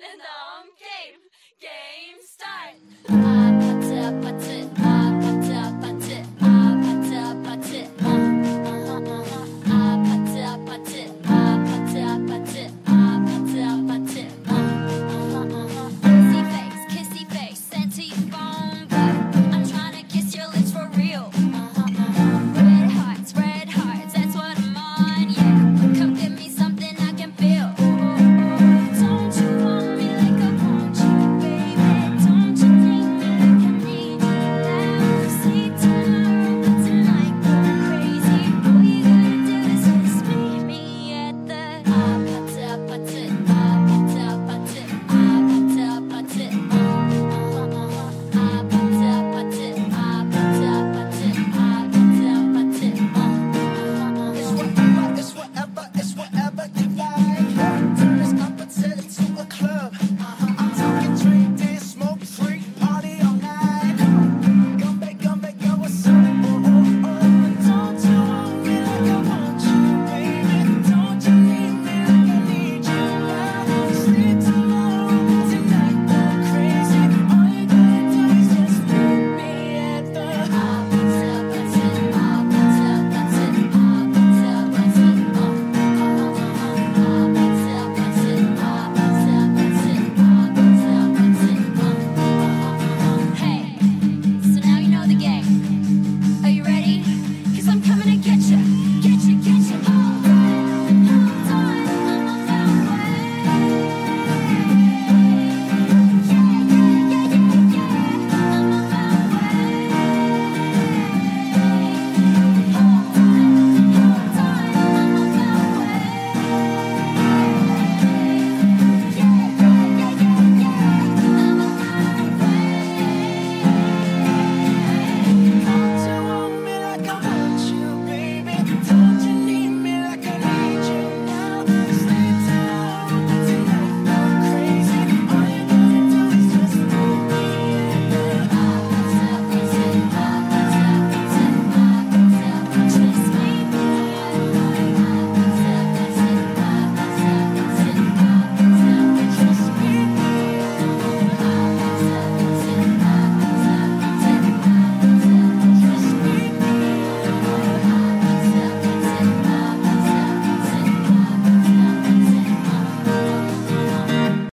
Random um, game. Game start. Uh, having a kid.